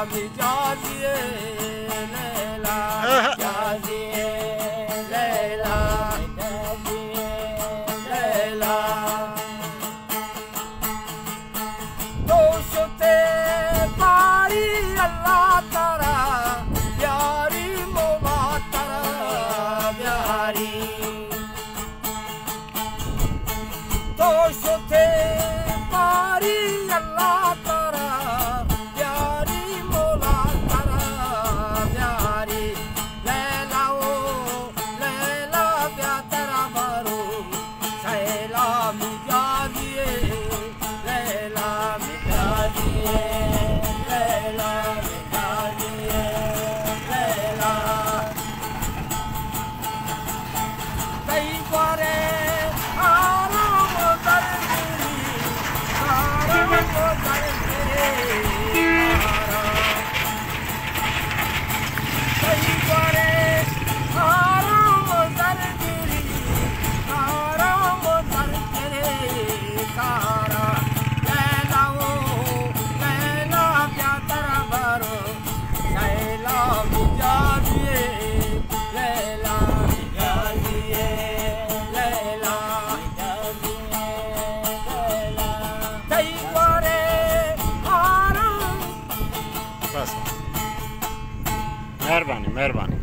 আমি যা দিয়ে লেলা যা দিয়ে লেলা দোষতে পারি আল্লাহ তারা প্যারি মোমা তারা প্যারি দোষতে बसि महिरबानी महिरबानी